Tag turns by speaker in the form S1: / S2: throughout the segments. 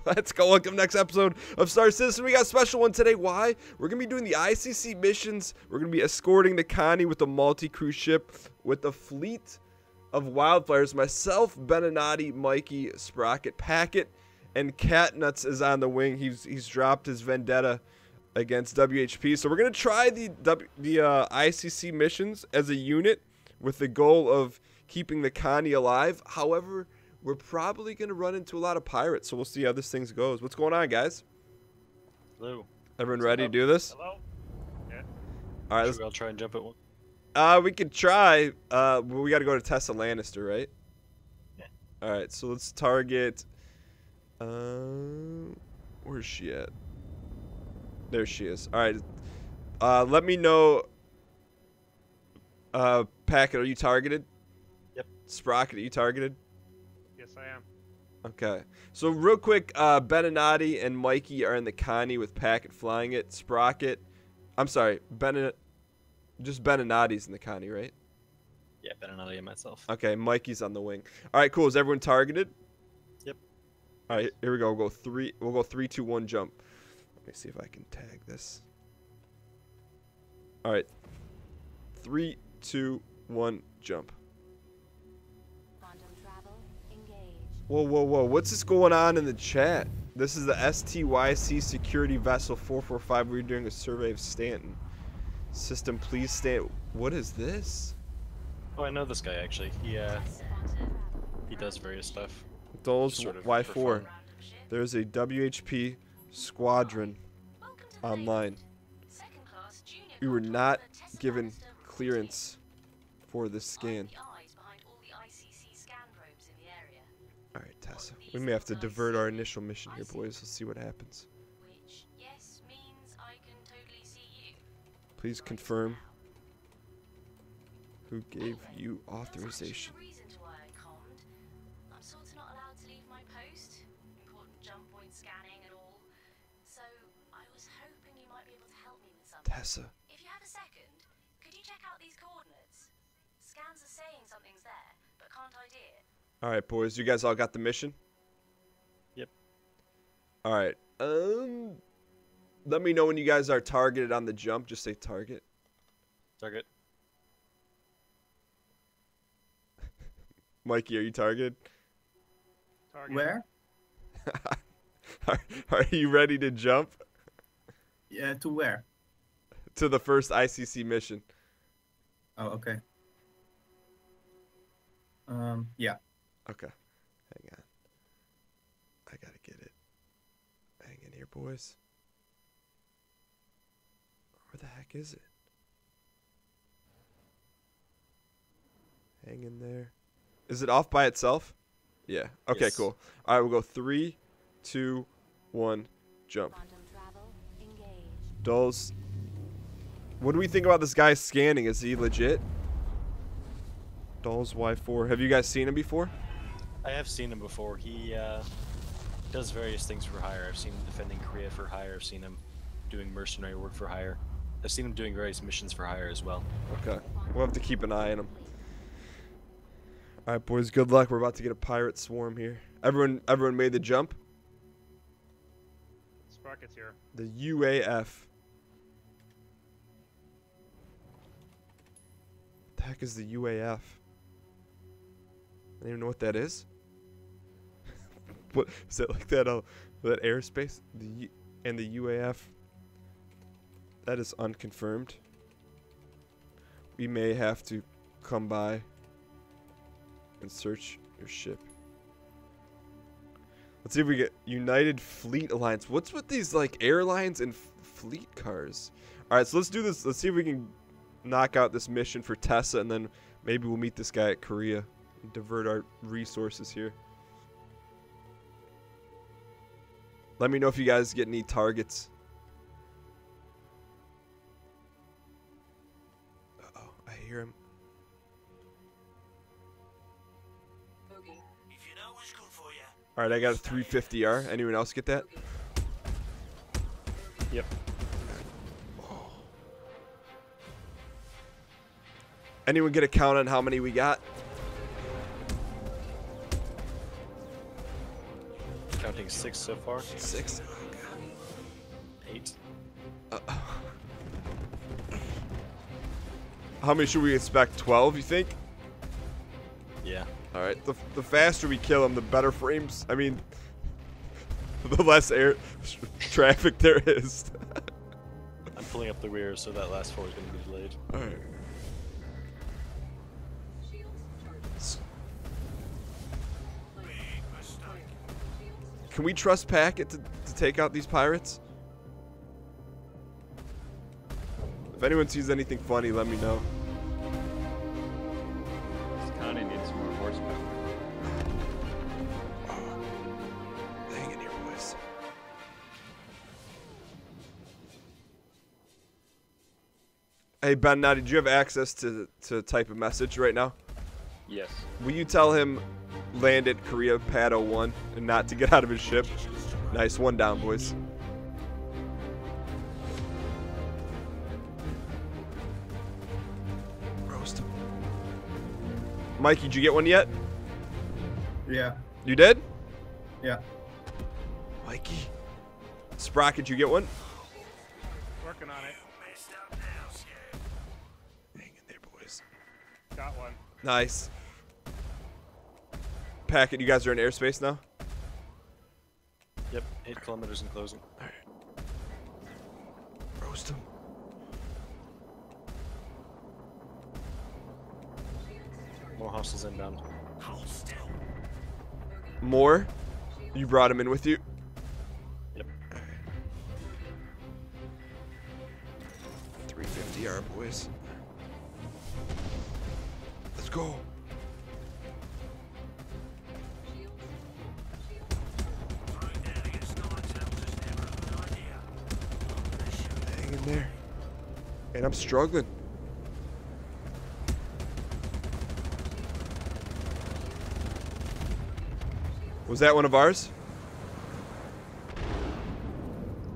S1: Let's go. Welcome next episode of Star Citizen. We got a special one today. Why? We're going to be doing the ICC missions. We're going to be escorting the Connie with a multi-crew ship with a fleet of wildfires. Myself, Beninati, Mikey, Sprocket, Packet, and Catnuts is on the wing. He's he's dropped his vendetta against WHP. So we're going to try the, the uh, ICC missions as a unit with the goal of keeping the Connie alive. However we're probably going to run into a lot of pirates, so we'll see how this thing goes. What's going on, guys?
S2: Hello.
S1: Everyone ready to do this?
S3: Hello? Yeah.
S1: All right,
S2: let's. I'll try and jump at one.
S1: Uh, we could try. Uh, we got to go to Tessa Bannister, right?
S2: Yeah.
S1: All right, so let's target. Uh, where's she at? There she is. All right. Uh, let me know. Uh, Packet, are you targeted?
S2: Yep.
S1: Sprocket, are you targeted?
S3: Yes, I am.
S1: Okay. So real quick, uh, Beninati and Mikey are in the Connie with Packet flying it. Sprocket, I'm sorry, Ben, just Beninati's in the Connie, right?
S2: Yeah, Beninati and myself.
S1: Okay, Mikey's on the wing. All right, cool. Is everyone targeted?
S2: Yep.
S1: All right, here we go. We'll go three. We'll go three, two, one, jump. Let me see if I can tag this. All right. Three, two, one, jump. Whoa, whoa, whoa. What's this going on in the chat? This is the STYC security vessel 445. We're doing a survey of Stanton. System, please stand. What is this?
S2: Oh, I know this guy actually. He, uh, he does various stuff.
S1: Doles sort of Y4. There's a WHP squadron online. We were not given clearance for this scan. We may have to divert our initial mission here, boys. Let's see what happens. Please confirm who gave you authorization. Tessa.
S4: If you have a second, could you check out these coordinates? Scans are saying something's there, but can't ID it.
S1: Alright, boys. You guys all got the mission?
S2: Yep.
S1: Alright. Um, let me know when you guys are targeted on the jump. Just say target.
S2: Target.
S1: Mikey, are you targeted?
S3: Target.
S5: Where?
S1: are, are you ready to jump?
S5: Yeah, to where?
S1: To the first ICC mission.
S5: Oh, okay. Um, yeah.
S1: Okay. Hang on. I gotta get it. Hang in here, boys. Where the heck is it? Hang in there. Is it off by itself? Yeah. Okay,
S2: Yes.
S1: cool. All right, we'll go three, two, one, jump. Dolls. What do we think about this guy scanning? Is he legit? Dolls Y4. Have you guys seen him before?
S2: I have seen him before. He uh, does various things for hire. I've seen him defending Kareah for hire. I've seen him doing mercenary work for hire. I've seen him doing various missions for hire as well.
S1: Okay. We'll have to keep an eye on him. All right, boys. Good luck. We're about to get a pirate swarm here. Everyone, everyone made the jump.
S3: Sprocket's here.
S1: The UAF. The heck is the UAF? I don't even know what that is. What is that like that? Uh, that airspace? The U- and the UAF. That is unconfirmed. We may have to come by and search your ship. Let's see if we get United Fleet Alliance. What's with these like airlines and fleet cars? All right, so let's do this. Let's see if we can knock out this mission for Tessa, and then maybe we'll meet this guy at Kareah and divert our resources here. Let me know if you guys get any targets. Uh oh, I hear him. All right, I got a 350R. Anyone else get that?
S2: Yep.
S1: Anyone get a count on how many we got?
S2: Counting six so far.
S1: Six.
S2: Eight.
S1: Uh, how many should we expect? 12, you think?
S2: Yeah.
S1: All right. The, the faster we kill them, the better frames. I mean, the less air traffic there is.
S2: I'm pulling up the rear, so that last four is going to be delayed.
S1: All right. Can we trust Packet to, to take out these pirates? If anyone sees anything funny, let me know.
S6: This county needs more horsepower.
S1: Hang in here, boys. Hey Ben, now did you have access to to type a message right now?
S6: Yes.
S1: Will you tell him land at Kareah Pad 01 and not to get out of his ship? Nice, one down, boys. Roast him. Mikey, did you get one yet?
S5: Yeah.
S1: You did?
S5: Yeah.
S1: Mikey. Sprocket, did you get one?
S3: Working on it.
S1: Hang in there, boys.
S3: Got one.
S1: Nice. Packet, you guys are in airspace now?
S2: Yep, eight kilometers in closing.
S1: Roast him.
S2: More hostiles inbound.
S1: More? You brought him in with you?
S2: Yep.
S1: 350 our boys. Struggling. Was that one of ours?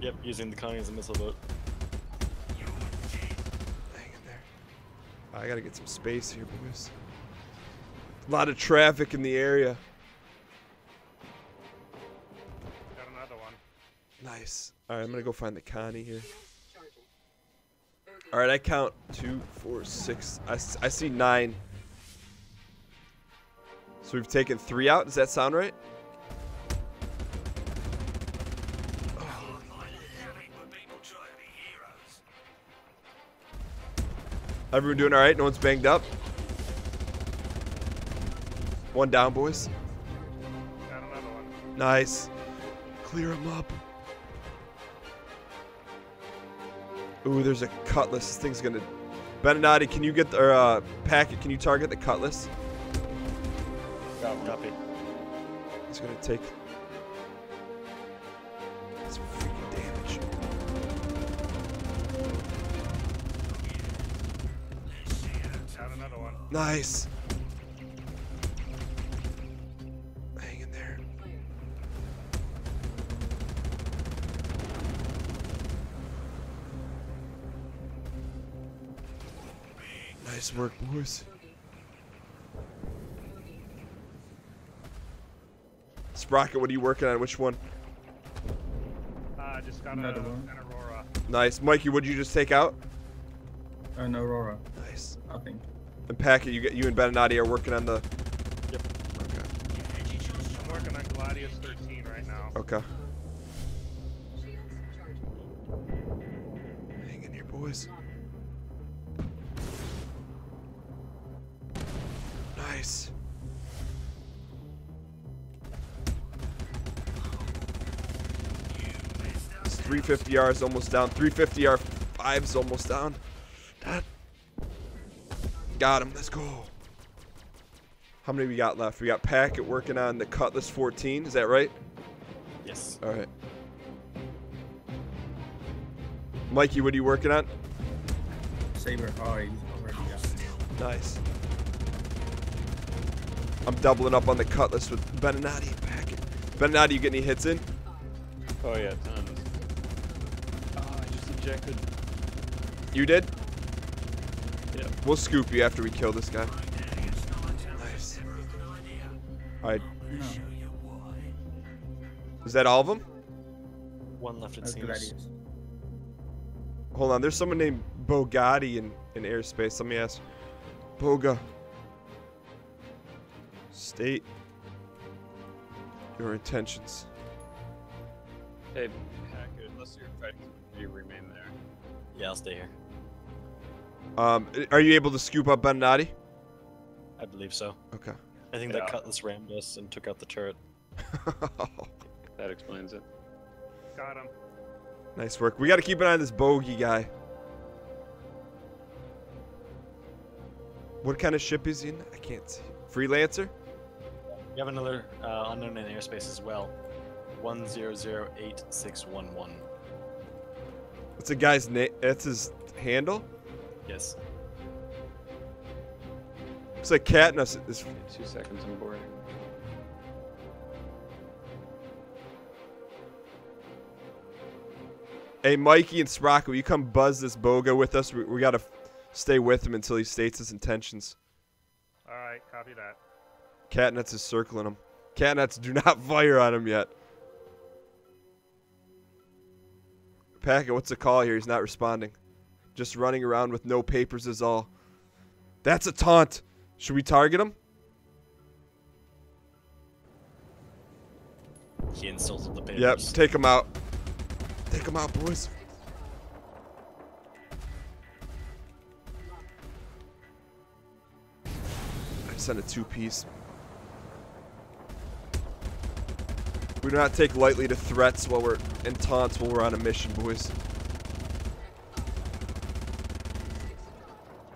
S2: Yep, using the Connie as a missile boat.
S1: Hang in there. I gotta get some space here, boys. A lot of traffic in the area.
S3: Got another one.
S1: Nice. All right, I'm gonna go find the Connie here. All right, I count two, four, six. I, I see nine. So we've taken three out. Does that sound right? Everyone doing all right? No one's banged up. One down, boys. Nice. Clear them up. Ooh, there's a cutlass. This thing's gonna. Benanati, can you get the or, uh, packet? Can you target the cutlass?
S2: Copy.
S1: It's gonna take some freaking damage.
S3: Got another one.
S1: Nice. Nice work, boys. Sprocket, what are you working on? Which one?
S3: Uh, just got a,
S5: one.
S3: an Aurora.
S1: Nice. Mikey, what did you just take out?
S5: An Aurora,
S1: Nice.
S5: I think.
S1: And Packet, you get you and Benanati are working on the.
S2: Yep.
S1: Okay.
S3: I'm working on Gladius 13 right now.
S1: Okay. Hang in here, boys. Nice. It's 350 yards almost down. 350 R five's almost down. That. Got him. Let's go. How many we got left? We got Packet working on the Cutlass 14. Is that right?
S2: Yes.
S1: All right. Mikey, what are you working on?
S5: Saber R is already got.
S1: Nice. I'm doubling up on the cutlass with Benanati and Packet. Benanati, you get any hits in?
S6: Oh yeah, tons. Oh, I just ejected.
S1: You did?
S6: Yeah.
S1: We'll scoop you after we kill this guy. Nice. Alright,
S5: No.
S1: Is that all of them?
S2: One left, it
S5: That's
S2: seems.
S1: Hold on, there's someone named Bogatti in, in airspace. Let me ask. Boga. State your intentions.
S6: Hey, Hacker, unless you're fighting, you remain there.
S2: Yeah, I'll stay here.
S1: Um, are you able to scoop up Benatti?
S2: I believe so.
S1: Okay.
S2: I think
S6: Yeah.
S2: that Cutlass rammed us and took out the turret.
S6: That explains it.
S3: Got him.
S1: nice work. We got to keep an eye on this bogey guy. What kind of ship is he in? I can't see. Freelancer?
S2: We have another uh, unknown in airspace as well. One zero zero eight six one one.
S1: That's a guy's name. That's his handle.
S2: Yes.
S1: Looks like Katniss is.
S6: Two seconds on board.
S1: Hey, Mikey and Sprocket, will you come buzz this Boga with us? We, we got to stay with him until he states his intentions.
S3: All right, copy that.
S1: Catnuts is circling him. Catnuts, do not fire on him yet. Packet, what's the call here? He's not responding. Just running around with no papers is all. That's a taunt. Should we target him?
S2: He insulted the papers.
S1: Yep, take him out. Take him out, boys. I sent a two We do not take lightly to threats while we're and taunts while we're on a mission, boys.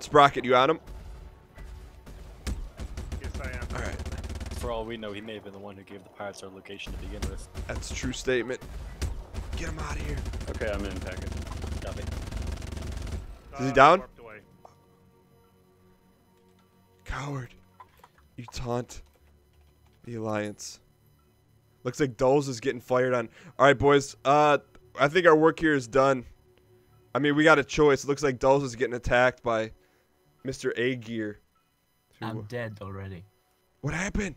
S1: Sprocket, you on him?
S3: Yes, I am.
S1: Alright.
S2: For all we know, he may have been the one who gave the pirates our location to begin with.
S1: That's a true statement. Get him out of here.
S6: Okay, I'm in package.
S2: Copy.
S1: Is he
S3: Uh,
S1: down?
S3: away.
S1: Coward. You taunt the Alliance. Looks like Dulles is getting fired on. Alright, boys. Uh I think our work here is done. I mean we got a choice. It looks like Dulles is getting attacked by Mr. A Gear.
S7: I'm dead already.
S1: What happened?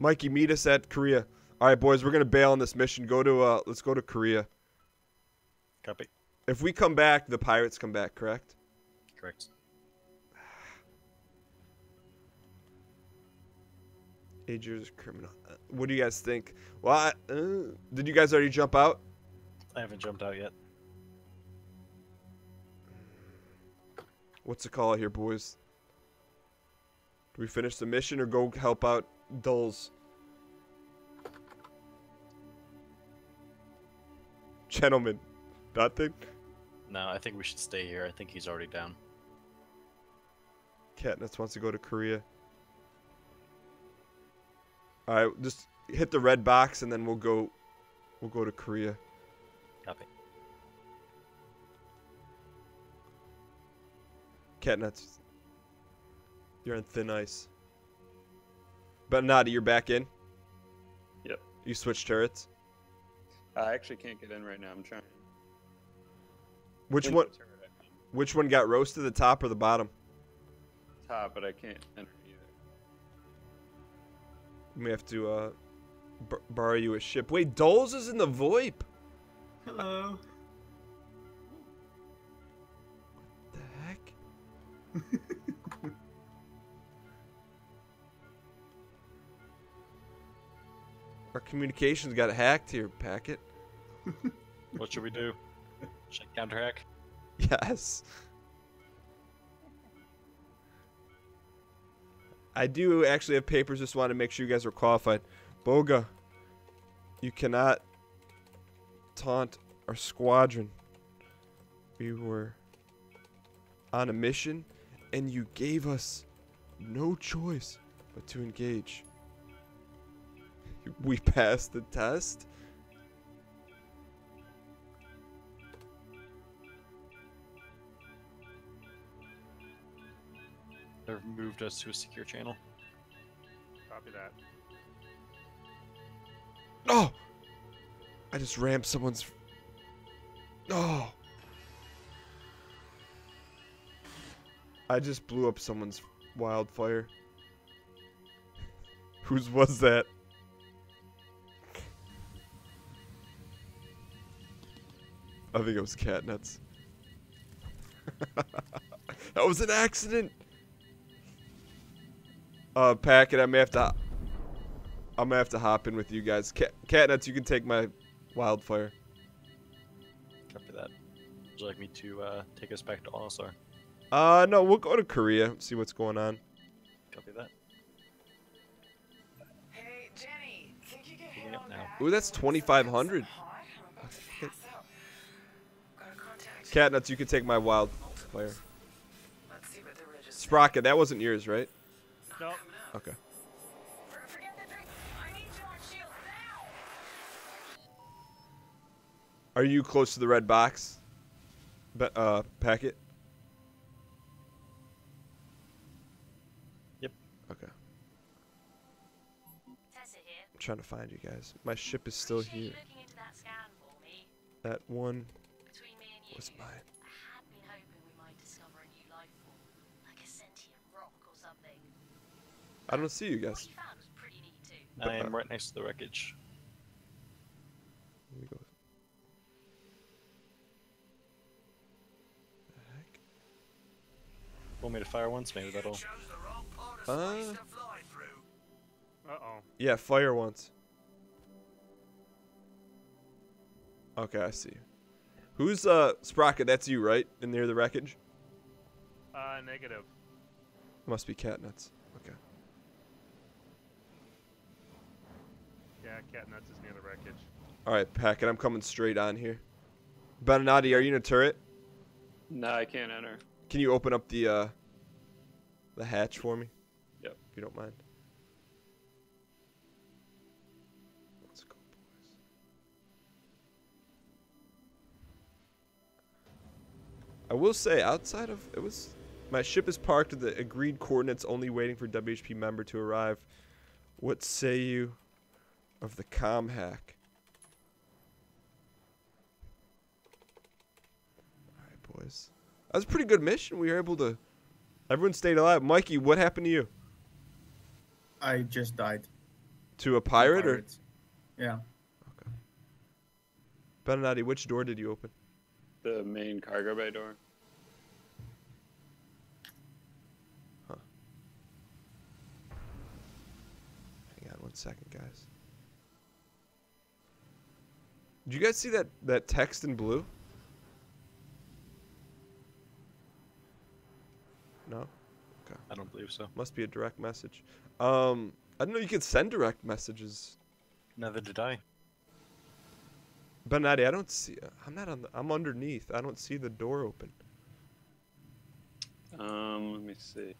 S1: Mikey, meet us at Kareah. Alright, boys, we're gonna bail on this mission. Go to uh let's go to Kareah.
S2: Copy.
S1: If we come back, the pirates come back, correct?
S2: Correct.
S1: Agers criminal. Uh, What do you guys think? Well, I, uh, did you guys already jump out?
S2: I haven't jumped out yet.
S1: What's the call here, boys? Do we finish the mission or go help out Dulles? Gentlemen, nothing.
S2: No, I think we should stay here. I think he's already down.
S1: Katniss wants to go to Kareah. All right, just hit the red box and then we'll go. We'll go to Kareah.
S2: Copy.
S1: Catnuts. You're on thin ice. But Nadi, you're back in.
S6: Yep.
S1: You switched turrets.
S6: I actually can't get in right now. I'm trying.
S1: Which one?
S6: turret, I mean.
S1: Which one got roasted? The top or the bottom?
S6: Top, but I can't enter either.
S1: We may have to uh, b- borrow you a ship. Wait, Doles is in the VoIP.
S7: Hello.
S1: The heck? Our communications got hacked here, Packet.
S2: What should we do? Should I counteract?
S1: Yes. I do actually have papers. Just want to make sure you guys are qualified. Boga, you cannot taunt our squadron. We were on a mission, and you gave us no choice but to engage. We passed the test.
S2: Moved us to a secure channel.
S3: Copy that.
S1: Oh! I just rammed someone's. Oh! I just blew up someone's wildfire. Whose was that? I think it was Catnut's. that was an accident. Uh, Packet, I may have to. I'm gonna have to hop in with you guys. Cat, Catnuts, you can take my wildfire.
S2: Copy that. Would you like me to uh, take us back to Olisar?
S1: Uh, no, we'll go to Kareah. See what's going on.
S2: Copy that.
S8: Hey, Jenny, think you could
S2: Picking
S8: head
S2: up now.
S8: back?
S1: Ooh, that's 2,500.
S8: Hot? I'm about to pass out. Gotta contact.
S1: Catnuts, you can take my wildfire.
S8: Let's see what the ridge is.
S1: Sprocket, that wasn't yours, right?
S3: Nope.
S1: Okay.
S8: For- Forget the drink. I need you on shield now.
S1: Are you close to the red box? Be- uh, packet?
S2: Yep.
S1: Okay.
S4: Here.
S1: I'm trying to find you guys. My ship is still
S4: Appreciate
S1: here.
S4: that scan for me.
S1: That one
S4: Between me and you,
S1: was mine.
S4: I had been hoping we might discover a new life form, like a sentient rock or something.
S1: I don't see you guys.
S4: you found was pretty neat too.
S2: I am right next to the wreckage.
S1: Let me go. The heck?
S2: Want me to fire once? Maybe that'll.
S1: Uh,
S3: Uh oh.
S1: yeah, fire once. Okay, I see. Who's uh Sprocket? That's you, right? In near the wreckage?
S3: Uh, negative.
S1: Must be Catnuts. Okay.
S3: Yeah, cat nuts is near the wreckage.
S1: All right, Packet. I'm coming straight on here. Benanati, are you in a turret?
S6: No, I can't enter.
S1: Can you open up the uh the hatch for me?
S6: Yep.
S1: If you don't mind. Let's go, boys. I will say, outside of it was my ship is parked at the agreed coordinates, only waiting for WHP member to arrive. What say you of the com hack? All right, boys. That was a pretty good mission. We were able to. Everyone stayed alive. Mikey, what happened to you?
S5: I just died.
S1: To a pirate or
S5: Pirates. Yeah.
S1: Benanati? Which door did you open?
S6: The main cargo bay door. Huh.
S1: Hang on one second, guys. Did you guys see that that text in blue? No, Okay.
S2: I don't believe so.
S1: must be a direct message. Um, I didn't know you could send direct messages.
S2: Neither did I.
S1: Benanati, I don't see. I'm not on. The, I'm underneath. I don't see the door open.
S6: Um, let me see.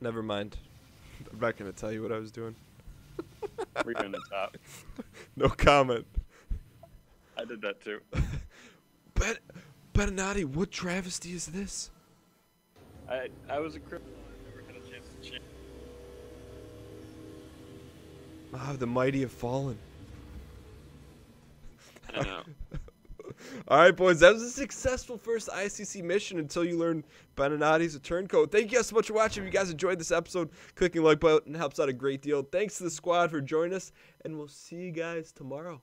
S1: Never mind. I'm not gonna tell you what I was doing.
S6: We're in the top.
S1: No comment.
S6: I did that too.
S1: but Benanati, what travesty is this?
S6: I I was a criminal. I never had a chance to change.
S1: Ah, the mighty have fallen.
S6: I know.
S1: All right, boys, that was a successful first ICC mission until you learn Benanati's a turncoat. Thank you guys so much for watching. If you guys enjoyed this episode, clicking the like button helps out a great deal. Thanks to the squad for joining us, and we'll see you guys tomorrow.